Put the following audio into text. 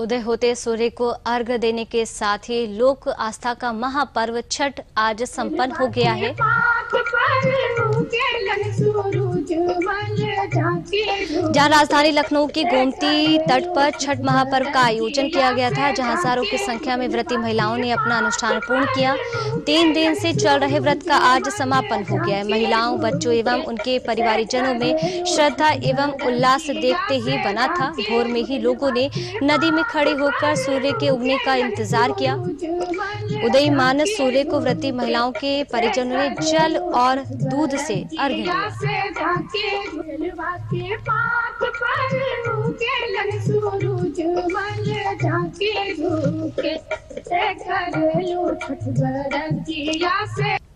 उदय होते सूर्य को अर्घ देने के साथ ही लोक आस्था का महापर्व छठ आज संपन्न हो गया है जहाँ राजधानी लखनऊ के गोमती तट पर छठ महापर्व का आयोजन किया गया था, जहाँ हज़ारों की संख्या में व्रती महिलाओं ने अपना अनुष्ठान पूर्ण किया। तीन दिन से चल रहे व्रत का आज समापन हो गया है। महिलाओं, बच्चों एवं उनके परिवारीजनों में श्रद्धा एवं उल्लास देखते ही बना था। भोर में ही लोगों ने नदी में खड़े होकर सूर्य के उगने का इंतज़ार किया। उदयमान सूर्य को व्रती महिलाओं के परिजनों ने जल और दूध से अर्घ दिया। से